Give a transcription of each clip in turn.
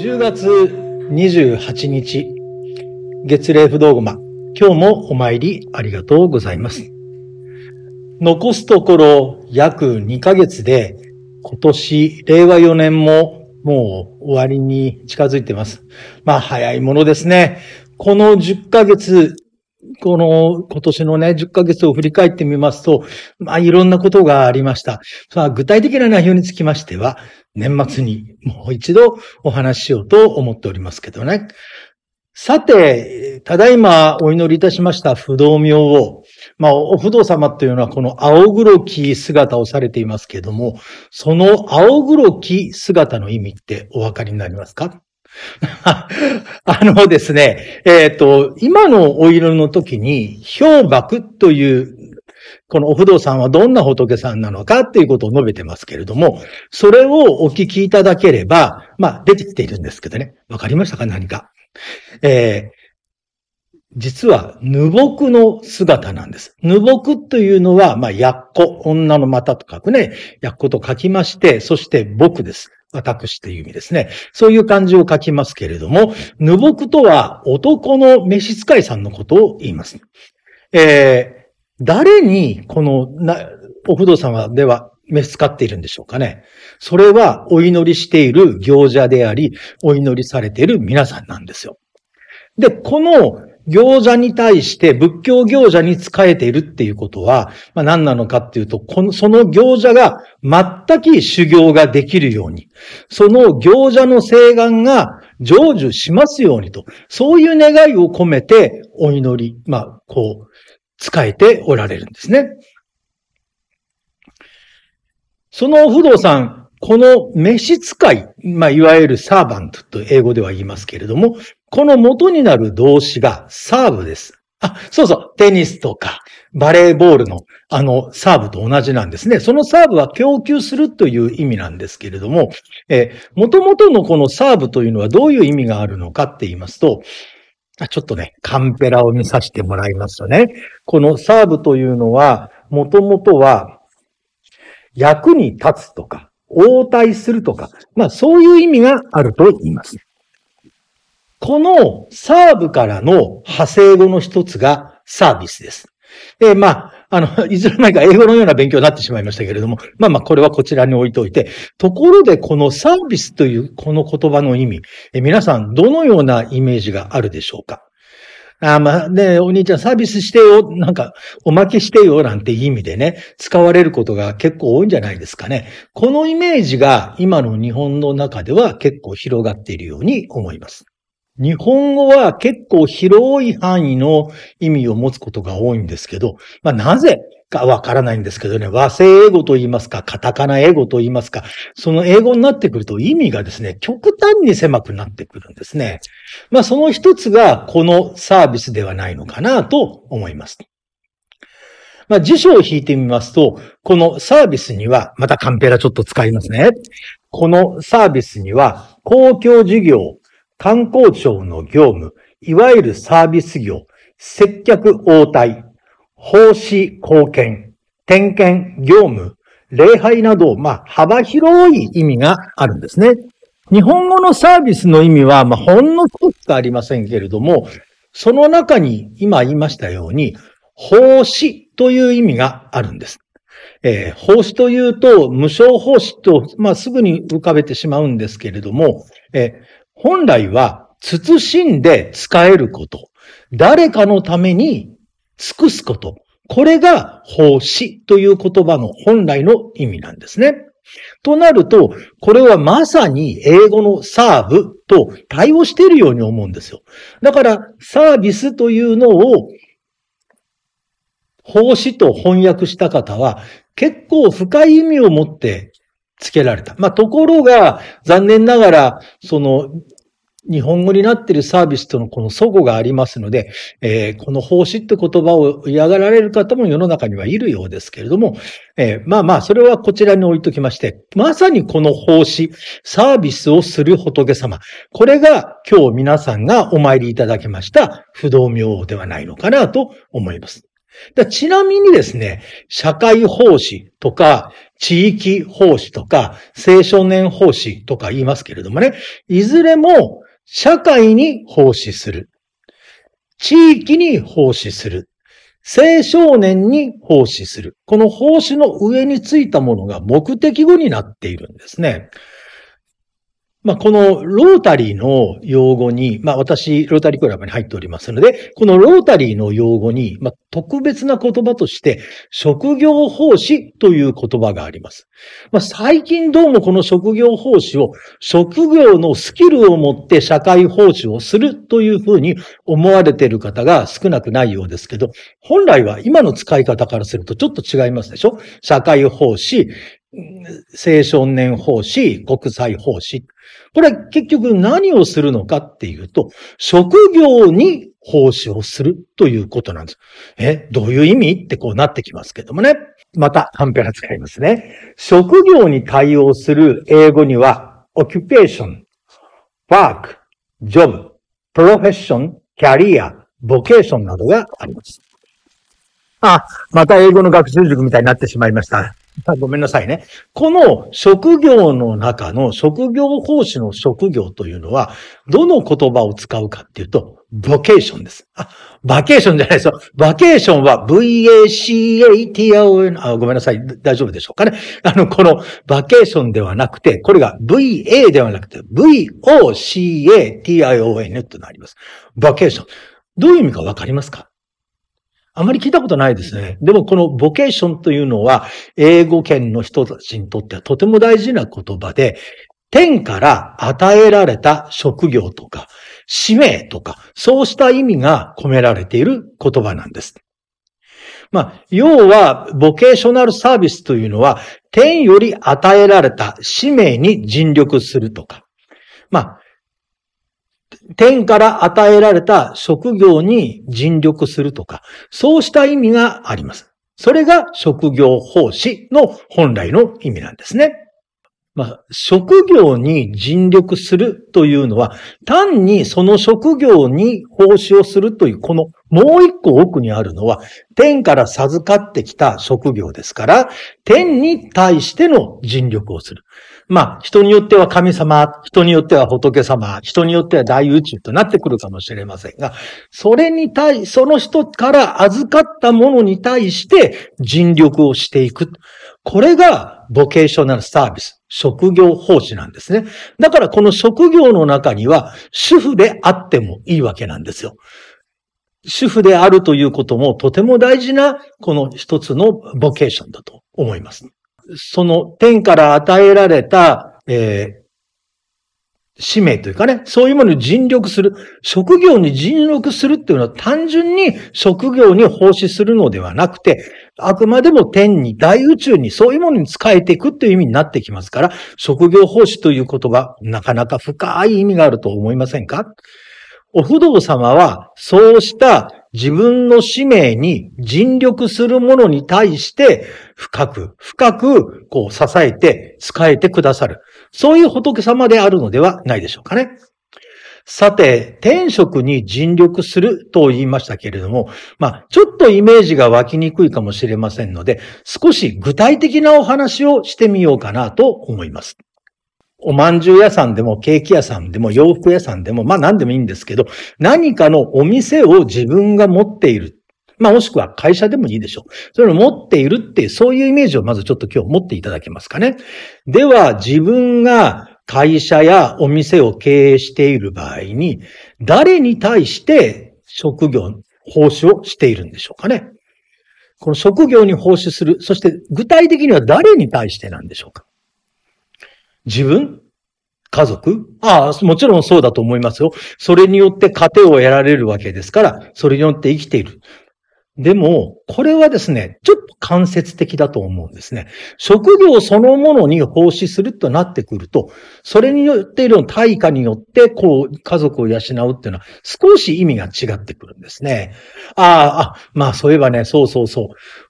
10月28日、月齢不動ごま。今日もお参りありがとうございます。残すところ約2ヶ月で、今年、令和4年ももう終わりに近づいてます。まあ早いものですね。この10ヶ月、この今年のね、10ヶ月を振り返ってみますと、まあいろんなことがありました。さあ具体的な内容につきましては、年末にもう一度お話ししようと思っておりますけどね。さて、ただいまお祈りいたしました不動明王。まあ、お不動様というのはこの青黒き姿をされていますけれども、その青黒き姿の意味ってお分かりになりますか？あのですね、えっ、ー、と、今のお祈りの時に、氷瀑というこのお不動産はどんな仏さんなのかっていうことを述べてますけれども、それをお聞きいただければ、まあ出てきているんですけどね。わかりましたか？何か。えー、実は、ぬぼくの姿なんです。ぬぼくというのは、まあ、やっこ、女の股と書くね、やっこと書きまして、そして僕です。私という意味ですね。そういう漢字を書きますけれども、ぬぼくとは男の召使いさんのことを言います。えー誰にこのお不動様では召使っているんでしょうかね。それはお祈りしている行者であり、お祈りされている皆さんなんですよ。で、この行者に対して仏教行者に仕えているっていうことは、まあ、何なのかっていうと、このその行者が全く修行ができるように、その行者の誓願が成就しますようにと、そういう願いを込めてお祈り、まあ、こう、使えておられるんですね。その不動産、この召使い、まあ、いわゆるサーバントと英語では言いますけれども、この元になる動詞がサーブです。あ、そうそう、テニスとか、バレーボールのあのサーブと同じなんですね。そのサーブは供給するという意味なんですけれども、え元々のこのサーブというのはどういう意味があるのかって言いますと、ちょっとね、カンペラを見させてもらいますとね、このサーブというのは、もともとは、役に立つとか、応対するとか、まあそういう意味があると言います。このサーブからの派生語の一つがサービスです。で、まあ、あの、いずれないか英語のような勉強になってしまいましたけれども、まあまあ、これはこちらに置いといて、ところでこのサービスというこの言葉の意味、え皆さんどのようなイメージがあるでしょうか？あまあね、お兄ちゃんサービスしてよ、なんか、おまけしてよ、なんて意味でね、使われることが結構多いんじゃないですかね。このイメージが今の日本の中では結構広がっているように思います。日本語は結構広い範囲の意味を持つことが多いんですけど、まあなぜかわからないんですけどね、和製英語と言いますか、カタカナ英語と言いますか、その英語になってくると意味がですね、極端に狭くなってくるんですね。まあその一つがこのサービスではないのかなと思います。まあ辞書を引いてみますと、このサービスには、またカンペラちょっと使いますね。このサービスには、公共事業、観光庁の業務、いわゆるサービス業、接客応対、奉仕貢献、点検、業務、礼拝など、まあ、幅広い意味があるんですね。日本語のサービスの意味は、まあ、ほんの少しかありませんけれども、その中に今言いましたように、奉仕という意味があるんです。えー、奉仕というと、無償奉仕と、まあ、すぐに浮かべてしまうんですけれども、えー、本来は、慎んで使えること。誰かのために尽くすこと。これが奉仕という言葉の本来の意味なんですね。となると、これはまさに英語のサーブと対応しているように思うんですよ。だから、サービスというのを奉仕と翻訳した方は結構深い意味を持って付けられた。まあ、ところが、残念ながら、その、日本語になっているサービスとのこの祖語がありますので、えー、この奉仕って言葉を嫌がられる方も世の中にはいるようですけれども、えー、まあまあ、それはこちらに置いときまして、まさにこの奉仕、サービスをする仏様、これが今日皆さんがお参りいただきました不動明王ではないのかなと思います。ちなみにですね、社会奉仕とか、地域奉仕とか、青少年奉仕とか言いますけれどもね、いずれも社会に奉仕する。地域に奉仕する。青少年に奉仕する。この奉仕の上についたものが目的語になっているんですね。まあ、このロータリーの用語に、まあ、私、ロータリークラブに入っておりますので、このロータリーの用語に、まあ、特別な言葉として、職業奉仕という言葉があります。まあ、最近どうもこの職業奉仕を、職業のスキルを持って社会奉仕をするというふうに思われている方が少なくないようですけど、本来は今の使い方からするとちょっと違いますでしょ？社会奉仕、青少年奉仕、国際奉仕。これは結局何をするのかっていうと、職業に奉仕をするということなんです。え、どういう意味ってこうなってきますけどもね。また、カンペラ使いますね。職業に対応する英語には、occupation, work, job, profession, career, vocation などがあります。あ、また英語の学習塾みたいになってしまいました。ごめんなさいね。この職業の中の職業奉仕の職業というのは、どの言葉を使うかっていうと、ボケーションです。あ、バケーションじゃないですよ。バケーションは VACATION、あ、ごめんなさい。大丈夫でしょうかね。あの、このバケーションではなくて、これが VA ではなくて VOCATION となります。バケーション。どういう意味かわかりますか？あまり聞いたことないですね。でもこのボケーションというのは、英語圏の人たちにとってはとても大事な言葉で、天から与えられた職業とか、使命とか、そうした意味が込められている言葉なんです。まあ、要は、ボケーショナルサービスというのは、天より与えられた使命に尽力するとか、まあ、天から与えられた職業に尽力するとか、そうした意味があります。それが職業奉仕の本来の意味なんですね。まあ、職業に尽力するというのは、単にその職業に奉仕をするという、このもう一個奥にあるのは、天から授かってきた職業ですから、天に対しての尽力をする。まあ、人によっては神様、人によっては仏様、人によっては大宇宙となってくるかもしれませんが、それに対、その人から預かったものに対して尽力をしていく。これがボケーショナルサービス、職業奉仕なんですね。だからこの職業の中には主婦であってもいいわけなんですよ。主婦であるということもとても大事なこの一つのボケーションだと思います。その天から与えられた、えー、使命というかね、そういうものに尽力する。職業に尽力するっていうのは単純に職業に奉仕するのではなくて、あくまでも天に、大宇宙にそういうものに使えていくっていう意味になってきますから、職業奉仕という言葉、なかなか深い意味があると思いませんか？お不動様は、そうした自分の使命に尽力するものに対して、深く、深く、こう、支えて、使えてくださる。そういう仏様であるのではないでしょうかね。さて、天職に尽力すると言いましたけれども、まあ、ちょっとイメージが湧きにくいかもしれませんので、少し具体的なお話をしてみようかなと思います。おまんじゅう屋さんでもケーキ屋さんでも洋服屋さんでも、まあ何でもいいんですけど、何かのお店を自分が持っている。まあもしくは会社でもいいでしょう。それを持っているっていう、そういうイメージをまずちょっと今日持っていただけますかね。では自分が会社やお店を経営している場合に、誰に対して職業、奉仕をしているんでしょうかね。この職業に奉仕する、そして具体的には誰に対してなんでしょうか。自分？家族？ああ、もちろんそうだと思いますよ。それによって糧を得られるわけですから、それによって生きている。でも、これはですね、ちょっと間接的だと思うんですね。職業そのものに奉仕するとなってくると、それによっている対価によって、こう、家族を養うっていうのは、少し意味が違ってくるんですね。ああ、まあそういえばね、そうそうそう。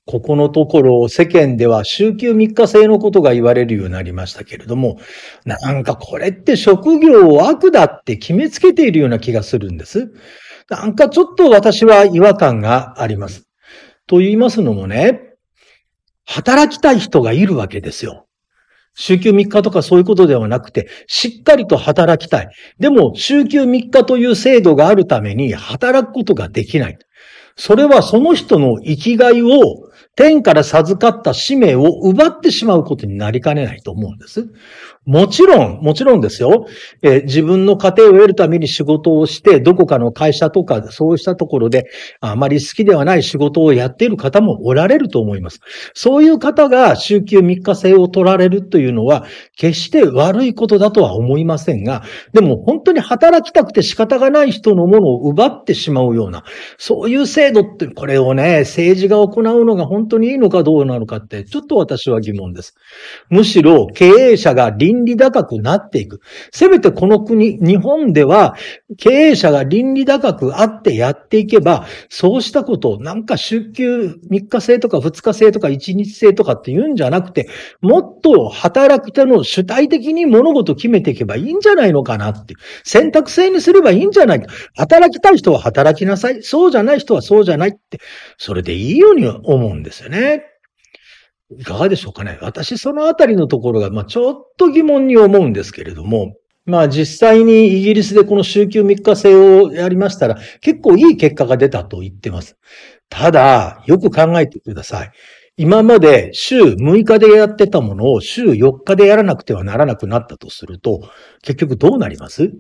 ここのところ、世間では週休3日制のことが言われるようになりましたけれども、なんかこれって職業を悪だって決めつけているような気がするんです。なんかちょっと私は違和感があります。と言いますのもね、働きたい人がいるわけですよ。週休3日とかそういうことではなくて、しっかりと働きたい。でも、週休3日という制度があるために働くことができない。それはその人の生きがいを天から授かった使命を奪ってしまうことになりかねないと思うんです。もちろん、もちろんですよ。えー、自分の家庭を得るために仕事をして、どこかの会社とか、そうしたところで、あまり好きではない仕事をやっている方もおられると思います。そういう方が週休3日制を取られるというのは、決して悪いことだとは思いませんが、でも本当に働きたくて仕方がない人のものを奪ってしまうような、そういう制度って、これをね、政治が行うのが本当にいいのかどうなのかって、ちょっと私は疑問です。むしろ経営者が倫理高くなっていく。せめてこの国、日本では経営者が倫理高くあってやっていけば、そうしたことをなんか週休3日制とか2日制とか1日制とかって言うんじゃなくて、もっと働く手の主体的に物事を決めていけばいいんじゃないのかなって。選択制にすればいいんじゃないか。働きたい人は働きなさい。そうじゃない人はそうじゃないって。それでいいように思うんですよね。いかがでしょうかね。私、そのあたりのところが、まあ、ちょっと疑問に思うんですけれども、まあ実際にイギリスでこの週休3日制をやりましたら、結構いい結果が出たと言ってます。ただ、よく考えてください。今まで週6日でやってたものを週4日でやらなくてはならなくなったとすると、結局どうなります？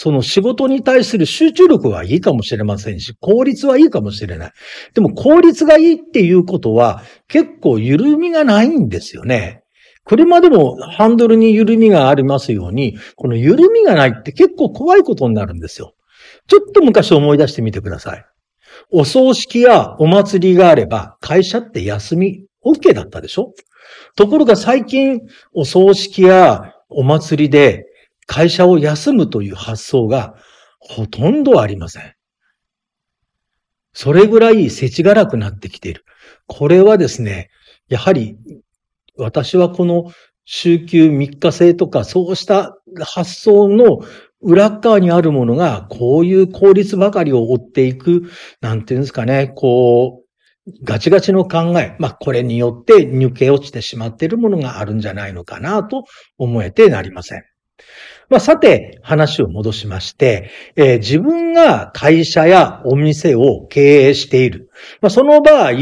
その仕事に対する集中力はいいかもしれませんし、効率はいいかもしれない。でも効率がいいっていうことは結構緩みがないんですよね。車でもハンドルに緩みがありますように、この緩みがないって結構怖いことになるんですよ。ちょっと昔思い出してみてください。お葬式やお祭りがあれば会社って休み OK だったでしょ？ところが最近お葬式やお祭りで会社を休むという発想がほとんどありません。それぐらい世知辛くなってきている。これはですね、やはり私はこの週休3日制とかそうした発想の裏側にあるものがこういう効率ばかりを追っていく、なんていうんですかね、こう、ガチガチの考え、まあこれによって抜け落ちてしまっているものがあるんじゃないのかなと思えてなりません。まあ、さて、話を戻しまして、えー、自分が会社やお店を経営している。まあ、その場合、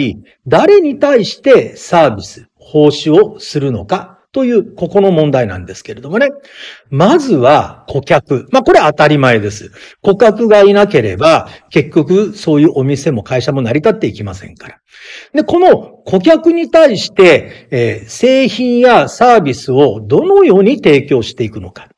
誰に対してサービス、奉仕をするのかという、ここの問題なんですけれどもね。まずは顧客。まあ、これ当たり前です。顧客がいなければ、結局そういうお店も会社も成り立っていきませんから。で、この顧客に対して、えー、製品やサービスをどのように提供していくのか。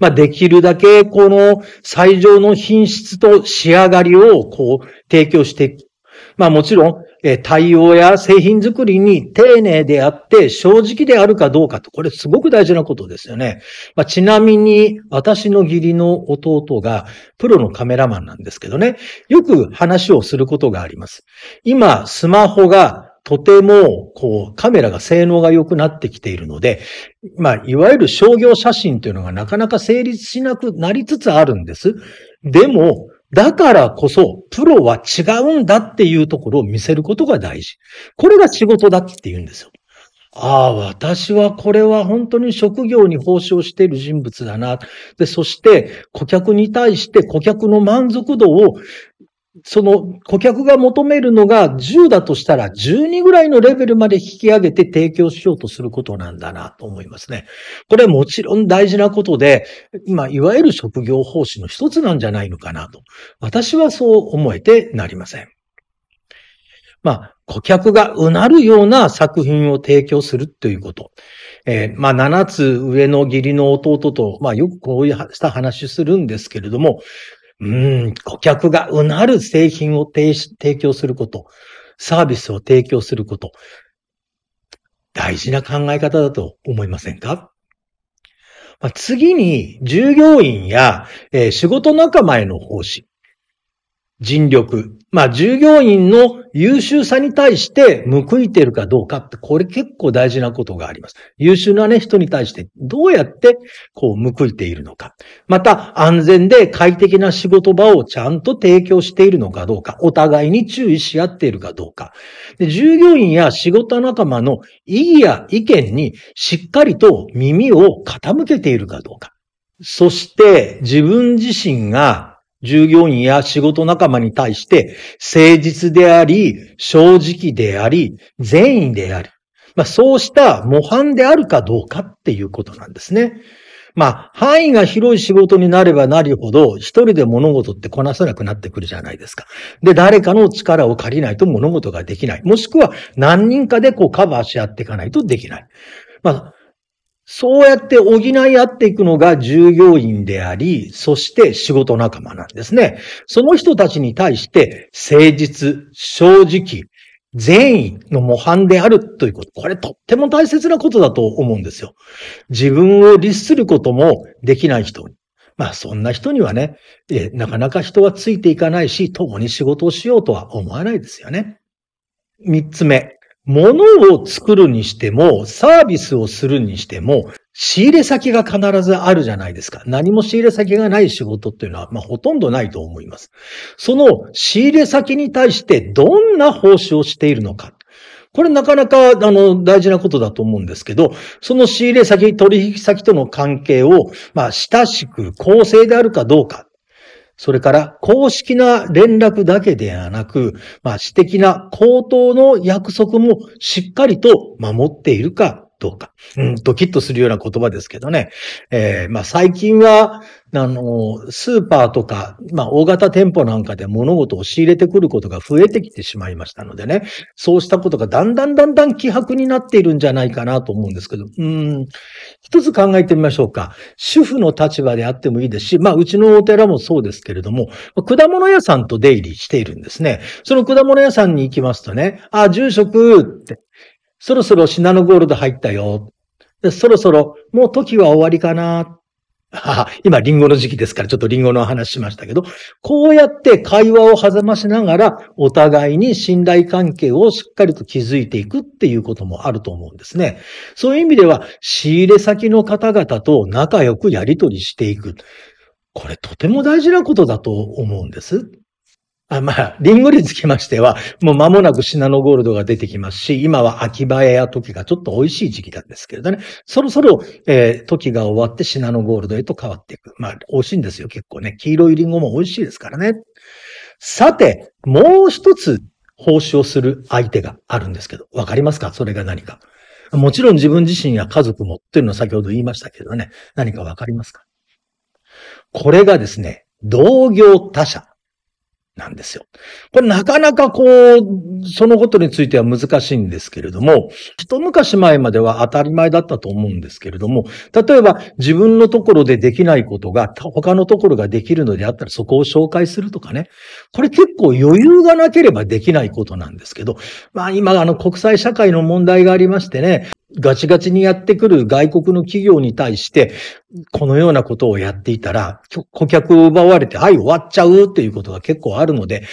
まあ、できるだけこの最上の品質と仕上がりをこう提供していく。まあもちろん、え対応や製品作りに丁寧であって正直であるかどうかと、これすごく大事なことですよね。まあ、ちなみに私の義理の弟がプロのカメラマンなんですけどね、よく話をすることがあります。今、スマホがとても、こう、カメラが性能が良くなってきているので、まあ、いわゆる商業写真というのがなかなか成立しなくなりつつあるんです。でも、だからこそ、プロは違うんだっていうところを見せることが大事。これが仕事だって言うんですよ。ああ、私はこれは本当に職業に奉仕をしている人物だな。で、そして顧客に対して顧客の満足度をその顧客が求めるのが10だとしたら12ぐらいのレベルまで引き上げて提供しようとすることなんだなと思いますね。これはもちろん大事なことで、今、いわゆる職業奉仕の一つなんじゃないのかなと。私はそう思えてなりません。まあ、顧客がうなるような作品を提供するということ。えー、まあ、7つ上の義理の弟と、まあ、よくこういうした話するんですけれども、うん、顧客がうなる製品を提供すること、サービスを提供すること、大事な考え方だと思いませんか？ま、次に、従業員や、えー、仕事仲間への奉仕。尽力。まあ、従業員の優秀さに対して報いているかどうかって、これ結構大事なことがあります。優秀なね、人に対してどうやってこう報いているのか。また、安全で快適な仕事場をちゃんと提供しているのかどうか。お互いに注意し合っているかどうか。で従業員や仕事仲間の意義や意見にしっかりと耳を傾けているかどうか。そして自分自身が従業員や仕事仲間に対して誠実であり、正直であり、善意であり、まあ、そうした模範であるかどうかっていうことなんですね。まあ、範囲が広い仕事になればなるほど、一人で物事ってこなせなくなってくるじゃないですか。で、誰かの力を借りないと物事ができない。もしくは何人かでこうカバーし合っていかないとできない。まあ、そうやって補い合っていくのが従業員であり、そして仕事仲間なんですね。その人たちに対して誠実、正直、善意の模範であるということ。これとっても大切なことだと思うんですよ。自分を律することもできない人に。まあそんな人にはね、なかなか人はついていかないし、共に仕事をしようとは思わないですよね。三つ目。物を作るにしても、サービスをするにしても、仕入れ先が必ずあるじゃないですか。何も仕入れ先がない仕事っていうのは、まあ、ほとんどないと思います。その仕入れ先に対してどんな奉仕をしているのか。これなかなか、あの、大事なことだと思うんですけど、その仕入れ先、取引先との関係を、まあ、親しく公正であるかどうか。それから公式な連絡だけではなく、まあ、私的な口頭の約束もしっかりと守っているかどうか。うん、ドキッとするような言葉ですけどね。えー、まあ最近は、あの、スーパーとか、まあ大型店舗なんかで物事を仕入れてくることが増えてきてしまいましたのでね。そうしたことがだんだんだんだん希薄になっているんじゃないかなと思うんですけど。うん。一つ考えてみましょうか。主婦の立場であってもいいですし、まあうちのお寺もそうですけれども、果物屋さんと出入りしているんですね。その果物屋さんに行きますとね、あ、住職って、そろそろシナノゴールド入ったよ。そろそろ、もう時は終わりかな。今、リンゴの時期ですから、ちょっとリンゴの話しましたけど、こうやって会話を弾ましながら、お互いに信頼関係をしっかりと築いていくっていうこともあると思うんですね。そういう意味では、仕入れ先の方々と仲良くやり取りしていく。これとても大事なことだと思うんです。あまあ、リンゴにつきましては、もう間もなくシナノゴールドが出てきますし、今は秋葉や時がちょっと美味しい時期なんですけれどね、そろそろ、えー、時が終わってシナノゴールドへと変わっていく。まあ、美味しいんですよ、結構ね。黄色いリンゴも美味しいですからね。さて、もう一つ奉仕をする相手があるんですけど、わかりますか？それが何か。もちろん自分自身や家族もっていうのは先ほど言いましたけどね、何かわかりますか？これがですね、同業他社。なんですよ。これなかなかこう、そのことについては難しいんですけれども、一昔前までは当たり前だったと思うんですけれども、例えば自分のところでできないことが他のところができるのであったらそこを紹介するとかね。これ結構余裕がなければできないことなんですけど、まあ今あの国際社会の問題がありましてね、ガチガチにやってくる外国の企業に対して、このようなことをやっていたら、顧客を奪われて、はい、終わっちゃうっていうことが結構あるので、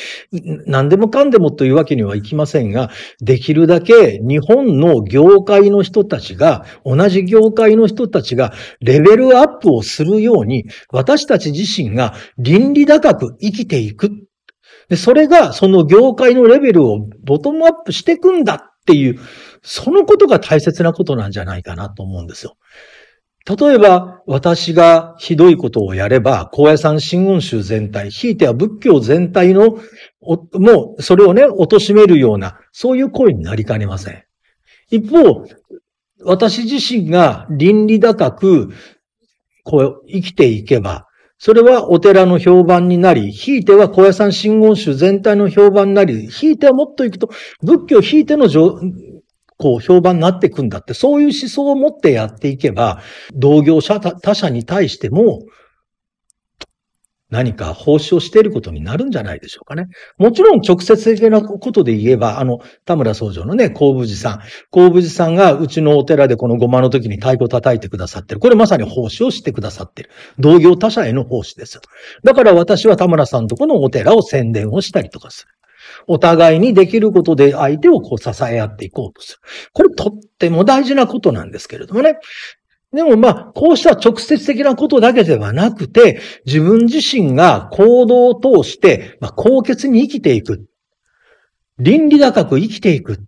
何でもかんでもというわけにはいきませんが、できるだけ日本の業界の人たちが、同じ業界の人たちがレベルアップをするように、私たち自身が倫理高く生きていく。で、それがその業界のレベルをボトムアップしていくんだっていう、そのことが大切なことなんじゃないかなと思うんですよ。例えば、私がひどいことをやれば、高野山真言宗全体、ひいては仏教全体の、もう、それをね、貶めるような、そういう行為になりかねません。一方、私自身が倫理高く、こう、生きていけば、それはお寺の評判になり、ひいては小屋山真言宗全体の評判になり、ひいてはもっと行くと、仏教ひいてのこう評判になっていくんだって、そういう思想を持ってやっていけば、同業者、他者に対しても、何か奉仕をしていることになるんじゃないでしょうかね。もちろん直接的なことで言えば、あの、田村総長のね、神武寺さん。神武寺さんがうちのお寺でこのごまの時に太鼓叩いてくださってる。これまさに奉仕をしてくださってる。同業他社への奉仕ですよ。だから私は田村さんとこのお寺を宣伝をしたりとかする。お互いにできることで相手をこう支え合っていこうとする。これとっても大事なことなんですけれどもね。でもまあ、こうした直接的なことだけではなくて、自分自身が行動を通して、まあ、高潔に生きていく。倫理高く生きていく。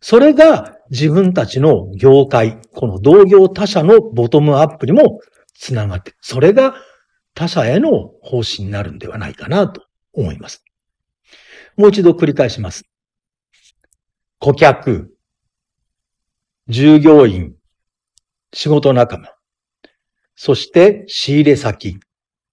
それが自分たちの業界、この同業他社のボトムアップにもつながって、それが他社への方針になるんではないかなと思います。もう一度繰り返します。顧客、従業員、仕事仲間、そして仕入れ先、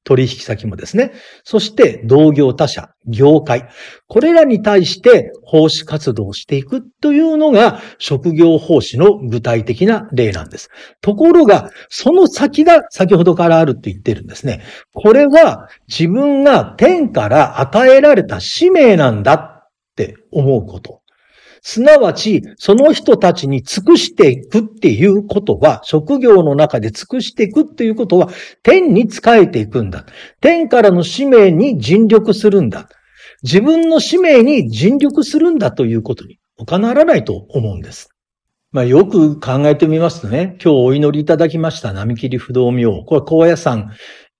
取引先もですね。そして同業他社、業界。これらに対して奉仕活動をしていくというのが職業奉仕の具体的な例なんです。ところが、その先が先ほどからあると言ってるんですね。これは自分が天から与えられた使命なんだって思うこと。すなわち、その人たちに尽くしていくっていうことは、職業の中で尽くしていくっていうことは、天に仕えていくんだ。天からの使命に尽力するんだ。自分の使命に尽力するんだということに、他ならないと思うんです。まあ、よく考えてみますとね、今日お祈りいただきました並切不動明。これ、高野山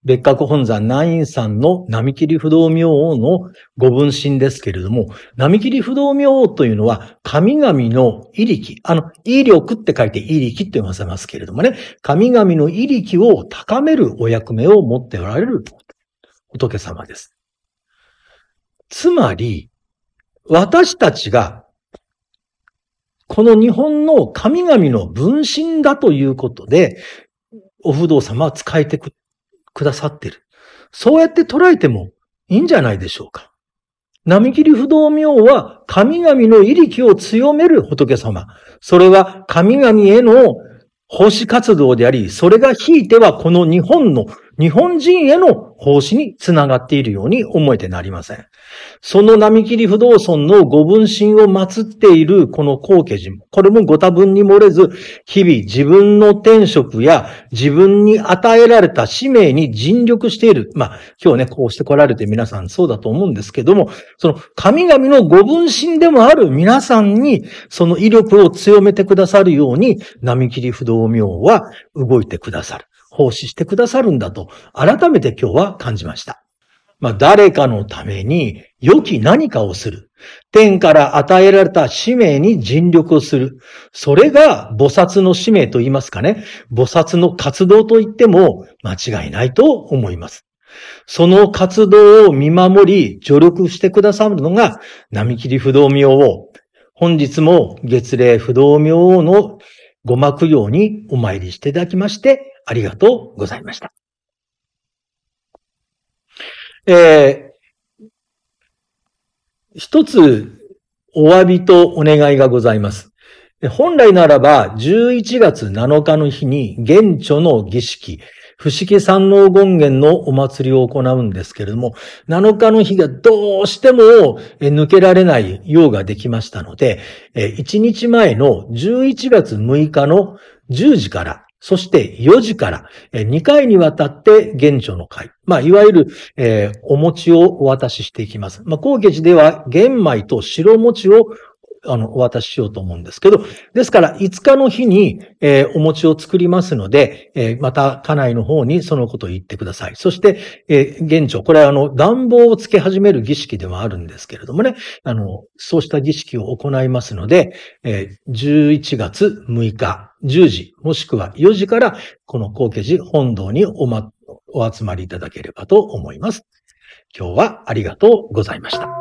別格本山南院さんの並切不動明王のご分身ですけれども、並切不動明王というのは神々の威力、あの、威力って書いて威力って読ませますけれどもね、神々の威力を高めるお役目を持っておられる仏様です。つまり、私たちがこの日本の神々の分身だということで、お不動様は使えてくくださってる。そうやって捉えてもいいんじゃないでしょうか。並切不動明は神々の威力を強める仏様。それは神々への奉仕活動であり、それがひいてはこの日本の日本人への奉仕につながっているように思えてなりません。その並切不動尊のご分身を祀っているこの高家寺、これもご多分に漏れず、日々自分の天職や自分に与えられた使命に尽力している。まあ、今日ね、こうして来られて皆さんそうだと思うんですけども、その神々のご分身でもある皆さんに、その威力を強めてくださるように、並切不動明は動いてくださる。奉仕してくださるんだと、改めて今日は感じました。まあ、誰かのために良き何かをする。天から与えられた使命に尽力をする。それが菩薩の使命と言いますかね。菩薩の活動と言っても間違いないと思います。その活動を見守り、助力してくださるのが、並切不動明王。本日も月齢不動明王のごま供養にお参りしていただきまして、ありがとうございました。えー、一つお詫びとお願いがございます。本来ならば、11月7日の日に、現著の儀式、不思議三能権現のお祭りを行うんですけれども、7日の日がどうしても抜けられないようができましたので、1日前の11月6日の10時から、そして4時から2回にわたって現著の会。まあ、いわゆる、えー、お餅をお渡ししていきます。まあ、高家寺では玄米と白餅をあの、お渡ししようと思うんですけど、ですから、5日の日に、えー、お餅を作りますので、えー、また、家内の方にそのことを言ってください。そして、えー、現状、これはあの、暖房をつけ始める儀式ではあるんですけれどもね、あの、そうした儀式を行いますので、えー、11月6日、10時、もしくは4時から、この高家寺本堂におま、お集まりいただければと思います。今日はありがとうございました。